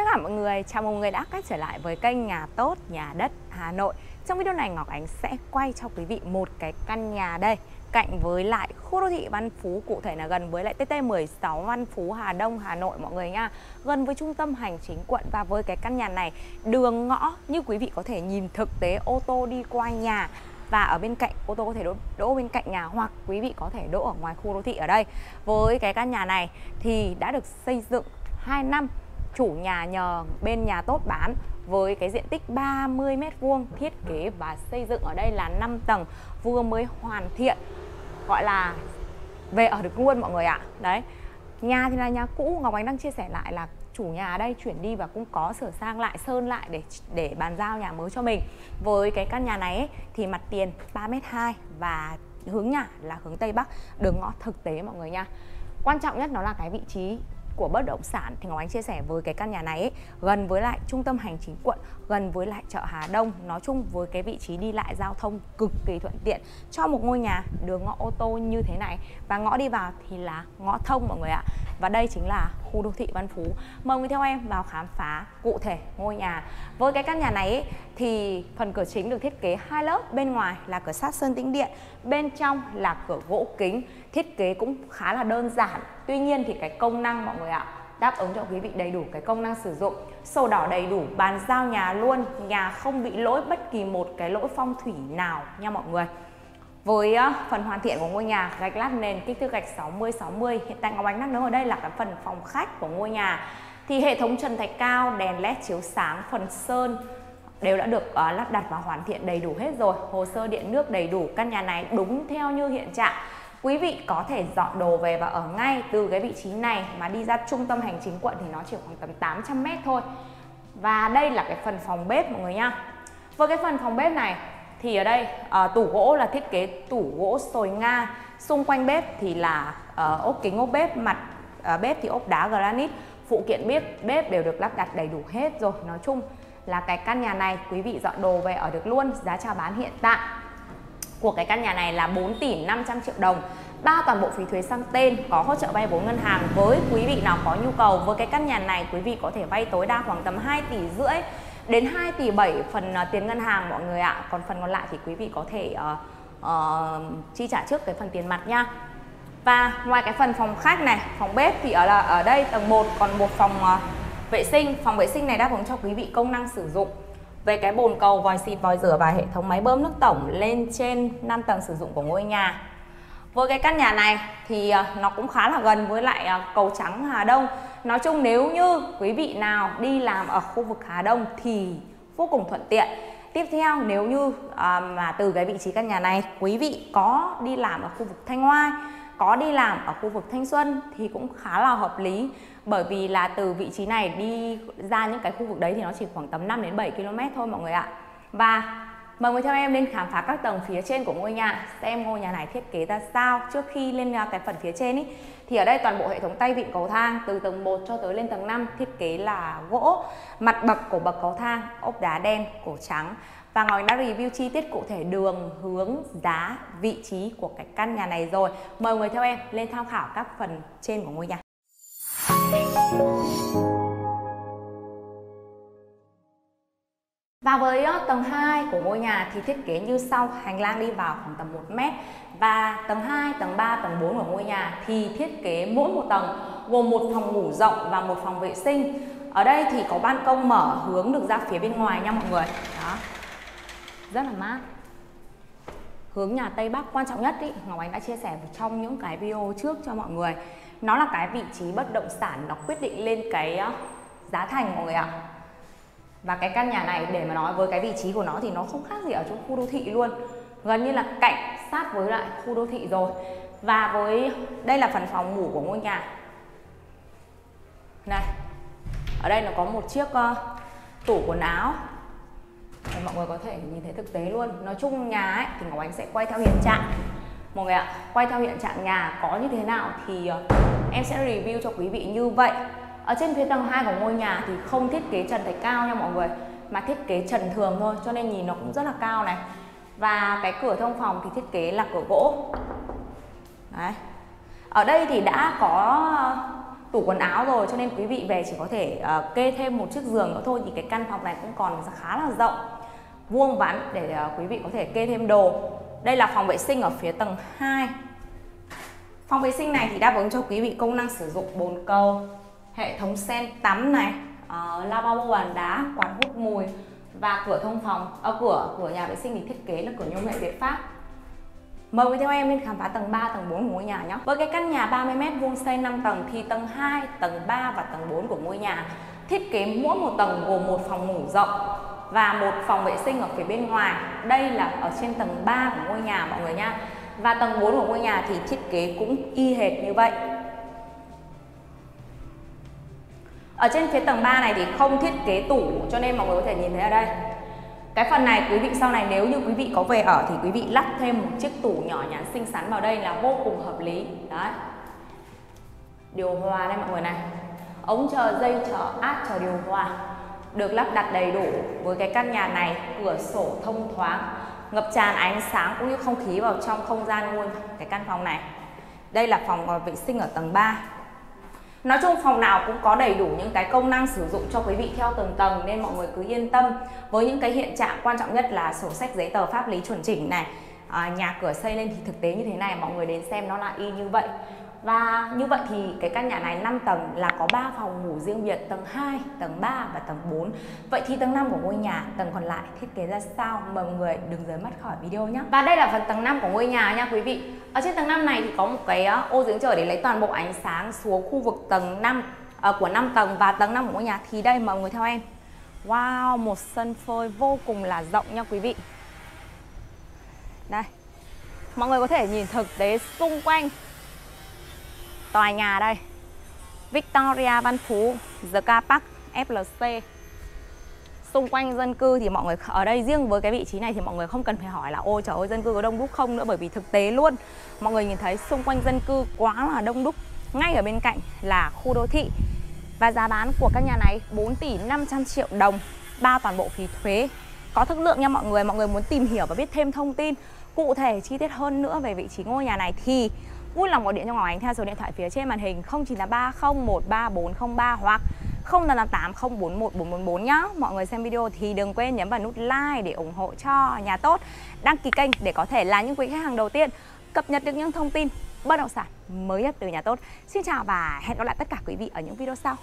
tất cả mọi người, chào mừng mọi người đã quay trở lại với kênh Nhà Tốt Nhà Đất Hà Nội. Trong video này Ngọc Ánh sẽ quay cho quý vị một cái căn nhà đây Cạnh với lại khu đô thị Văn Phú, cụ thể là gần với lại TT16 Văn Phú Hà Đông Hà Nội mọi người nha. Gần với trung tâm hành chính quận và với cái căn nhà này đường ngõ như quý vị có thể nhìn thực tế ô tô đi qua nhà và ở bên cạnh ô tô có thể đỗ, đỗ bên cạnh nhà hoặc quý vị có thể đỗ ở ngoài khu đô thị ở đây. Với cái căn nhà này thì đã được xây dựng 2 năm chủ nhà nhờ bên nhà tốt bán với cái diện tích 30 m2 thiết kế và xây dựng ở đây là 5 tầng vừa mới hoàn thiện gọi là về ở được luôn mọi người ạ. Đấy nhà thì là nhà cũ Ngọc Ánh đang chia sẻ lại là chủ nhà ở đây chuyển đi và cũng có sửa sang lại sơn lại để để bàn giao nhà mới cho mình. Với cái căn nhà này ấy, thì mặt tiền 3m2 và hướng nhà là hướng tây bắc đường ngõ thực tế mọi người nha. Quan trọng nhất nó là cái vị trí của bất động sản. Thì Ngọc Ánh chia sẻ với cái căn nhà này ấy, gần với lại trung tâm hành chính quận, gần với lại chợ Hà Đông, nói chung với cái vị trí đi lại giao thông cực kỳ thuận tiện cho một ngôi nhà đường ngõ ô tô như thế này. Và ngõ đi vào thì là ngõ thông mọi người ạ. Và đây chính là khu đô thị Văn Phú. Mời người theo em vào khám phá cụ thể ngôi nhà. Với cái căn nhà này ấy, thì phần cửa chính được thiết kế hai lớp, bên ngoài là cửa sắt sơn tĩnh điện, bên trong là cửa gỗ kính. Thiết kế cũng khá là đơn giản. Tuy nhiên thì cái công năng mọi người ạ đáp ứng cho quý vị đầy đủ cái công năng sử dụng sổ đỏ đầy đủ bàn giao nhà luôn nhà không bị lỗi bất kỳ một cái lỗi phong thủy nào nha mọi người với ờ, phần hoàn thiện của ngôi nhà gạch lát nền kích thước gạch 60 60 hiện tại Ngọc Ánh đang đứng ở đây là cái phần phòng khách của ngôi nhà. Thì hệ thống trần thạch cao đèn led chiếu sáng phần sơn đều đã được uh, lắp đặt và hoàn thiện đầy đủ hết rồi. Hồ sơ điện nước đầy đủ căn nhà này đúng theo như hiện trạng. Quý vị có thể dọn đồ về và ở ngay từ cái vị trí này mà đi ra trung tâm hành chính quận thì nó chỉ khoảng tầm 800 mét thôi. Và đây là cái phần phòng bếp mọi người nha với cái phần phòng bếp này thì ở đây à, tủ gỗ là thiết kế tủ gỗ sồi nga. Xung quanh bếp thì là à, ốp kính ốp bếp mặt à, bếp thì ốp đá granite. Phụ kiện bếp bếp đều được lắp đặt đầy đủ hết rồi. Nói chung là cái căn nhà này quý vị dọn đồ về ở được luôn giá chào bán hiện tại. Của cái căn nhà này là 4 tỷ 500 triệu đồng. Ba toàn bộ phí thuế sang tên có hỗ trợ vay vốn ngân hàng với quý vị nào có nhu cầu. Với cái căn nhà này quý vị có thể vay tối đa khoảng tầm 2 tỷ rưỡi đến 2 tỷ 7 phần à, tiền ngân hàng mọi người ạ. Còn phần còn lại thì quý vị có thể uh, uh, chi trả trước cái phần tiền mặt nha. Và ngoài cái phần phòng khách này phòng bếp thì ở là ở đây tầng 1 còn một phòng uh, vệ sinh. Phòng vệ sinh này đáp ứng cho quý vị công năng sử dụng. Về cái bồn cầu vòi xịt vòi rửa và hệ thống máy bơm nước tổng lên trên 5 tầng sử dụng của ngôi nhà. Với cái căn nhà này thì nó cũng khá là gần với lại cầu trắng Hà Đông. Nói chung nếu như quý vị nào đi làm ở khu vực Hà Đông thì vô cùng thuận tiện Tiếp theo nếu như à, mà từ cái vị trí căn nhà này quý vị có đi làm ở khu vực Thanh Oai có đi làm ở khu vực Thanh Xuân thì cũng khá là hợp lý bởi vì là từ vị trí này đi ra những cái khu vực đấy thì nó chỉ khoảng tầm 5 đến 7 km thôi mọi người ạ. Và Mời người theo em lên khám phá các tầng phía trên của ngôi nhà xem ngôi nhà này thiết kế ra sao trước khi lên à, cái phần phía trên ý thì ở đây toàn bộ hệ thống tay vịn cầu thang từ tầng 1 cho tới lên tầng 5 thiết kế là gỗ mặt bậc của bậc cầu thang ốp đá đen cổ trắng và Ngọc đã review chi tiết cụ thể đường, hướng, giá, vị trí của cái căn nhà này rồi. Mời người theo em lên tham khảo các phần trên của ngôi nhà. Và với ờ, tầng 2 của ngôi nhà thì thiết kế như sau, hành lang đi vào khoảng tầm 1 mét và tầng 2, tầng 3, tầng 4 của ngôi nhà thì thiết kế mỗi một tầng gồm một phòng ngủ rộng và một phòng vệ sinh. Ở đây thì có ban công mở hướng được ra phía bên ngoài nha mọi người. Đó. Rất là mát. Hướng nhà Tây Bắc quan trọng nhất ý, Ngọc Ánh đã chia sẻ trong những cái video trước cho mọi người. Nó là cái vị trí bất động sản nó quyết định lên cái ờ, giá thành mọi người ạ và cái căn nhà này để mà nói với cái vị trí của nó thì nó không khác gì ở trong khu đô thị luôn. Gần như là cạnh sát với lại khu đô thị rồi. Và với đây là phần phòng ngủ của ngôi nhà. Này ở đây nó có một chiếc uh, tủ quần áo. Để mọi người có thể nhìn thấy thực tế luôn. Nói chung nhà ấy thì Ngọc Ánh sẽ quay theo hiện trạng. Mọi người ạ quay theo hiện trạng nhà có như thế nào thì uh, em sẽ review cho quý vị như vậy ở trên phía tầng 2 của ngôi nhà thì không thiết kế trần thạch cao nha mọi người mà thiết kế trần thường thôi cho nên nhìn nó cũng rất là cao này. Và cái cửa thông phòng thì thiết kế là cửa gỗ. Đấy. ở đây thì đã có tủ quần áo rồi cho nên quý vị về chỉ có thể uh, kê thêm một chiếc giường nữa thôi thì cái căn phòng này cũng còn khá là rộng vuông vắn để uh, quý vị có thể kê thêm đồ. Đây là phòng vệ sinh ở phía tầng 2 phòng vệ sinh này thì đáp ứng cho quý vị công năng sử dụng bồn cầu hệ thống sen tắm này uh, lavabo bàn đá quạt hút mùi và cửa thông phòng uh, cửa của nhà vệ sinh mình thiết kế là cửa nhôm hệ Việt Pháp Mời quý theo em lên khám phá tầng 3, tầng 4 của ngôi nhà nhé. Với cái căn nhà 30m vuông xây 5 tầng thì tầng 2, tầng 3 và tầng 4 của ngôi nhà thiết kế mỗi một tầng gồm một phòng ngủ rộng và một phòng vệ sinh ở phía bên ngoài. Đây là ở trên tầng 3 của ngôi nhà mọi người nha. Và tầng 4 của ngôi nhà thì thiết kế cũng y hệt như vậy. Ở trên phía tầng 3 này thì không thiết kế tủ, cho nên mọi người có thể nhìn thấy ở đây. Cái phần này quý vị sau này nếu như quý vị có về ở thì quý vị lắp thêm một chiếc tủ nhỏ nhắn xinh xắn vào đây là vô cùng hợp lý. Đấy. Điều hòa đây mọi người này. Ống chờ dây chờ áp chờ điều hòa. Được lắp đặt đầy đủ với cái căn nhà này, cửa sổ thông thoáng. Ngập tràn ánh sáng cũng như không khí vào trong không gian ngôi cái căn phòng này. Đây là phòng vệ sinh ở tầng 3 Nói chung phòng nào cũng có đầy đủ những cái công năng sử dụng cho quý vị theo từng tầng nên mọi người cứ yên tâm. Với những cái hiện trạng quan trọng nhất là sổ sách giấy tờ pháp lý chuẩn chỉnh này à, nhà cửa xây lên thì thực tế như thế này mọi người đến xem nó là y như vậy và như vậy thì cái căn nhà này 5 tầng là có 3 phòng ngủ riêng biệt tầng 2, tầng 3 và tầng 4. Vậy thì tầng 5 của ngôi nhà, tầng còn lại thiết kế ra sao? Mời mọi người đừng rời mắt khỏi video nhé. Và đây là phần tầng 5 của ngôi nhà nha quý vị. Ở trên tầng 5 này thì có một cái ờ, ô giếng trời để lấy toàn bộ ánh sáng xuống khu vực tầng 5 uh, ờ, của 5 tầng và tầng 5 của ngôi nhà thì đây mọi người theo em. Wow, một sân phơi vô cùng là rộng nha quý vị. Đây. Mọi người có thể nhìn thực tế xung quanh tòa nhà đây. Victoria Văn Phú The Car Park FLC xung quanh dân cư thì mọi người ở đây riêng với cái vị trí này thì mọi người không cần phải hỏi là, ôi trời ơi, dân cư có đông đúc không nữa? Bởi vì thực tế luôn, mọi người nhìn thấy xung quanh dân cư quá là đông đúc. Ngay ở bên cạnh là khu đô thị. Và giá bán của các nhà này 4 tỷ 500 triệu đồng bao toàn bộ phí thuế. Có thức lượng nha mọi người mọi người muốn tìm hiểu và biết thêm thông tin. Cụ thể chi tiết hơn nữa về vị trí ngôi nhà này thì vui lòng gọi điện cho Ngọc Ánh theo số điện thoại phía trên màn hình 0930134403 hoặc 0588041444 nhá. Mọi người xem video thì đừng quên nhấn vào nút like để ủng hộ cho nhà tốt. Đăng ký kênh để có thể là những quý khách hàng đầu tiên cập nhật được những thông tin bất động sản mới nhất từ nhà tốt. Xin chào và hẹn gặp lại tất cả quý vị ở những video sau.